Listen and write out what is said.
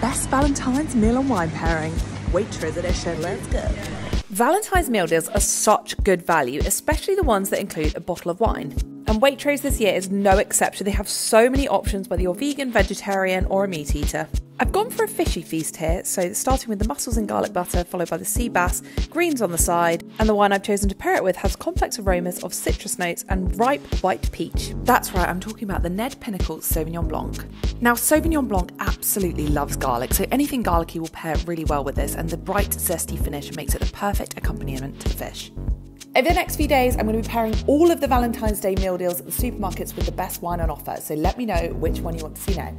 best Valentine's meal and wine pairing. Waitrose edition, let's go. Valentine's meal deals are such good value, especially the ones that include a bottle of wine. And Waitrose this year is no exception. They have so many options, whether you're vegan, vegetarian, or a meat eater. I've gone for a fishy feast here, so starting with the mussels and garlic butter, followed by the sea bass, greens on the side, and the wine I've chosen to pair it with has complex aromas of citrus notes and ripe white peach. That's right, I'm talking about the Ned Pinnacle Sauvignon Blanc. Now, Sauvignon Blanc absolutely loves garlic, so anything garlicky will pair really well with this, and the bright, zesty finish makes it the perfect accompaniment to the fish. Over the next few days, I'm going to be pairing all of the Valentine's Day meal deals at the supermarkets with the best wine on offer, so let me know which one you want to see next.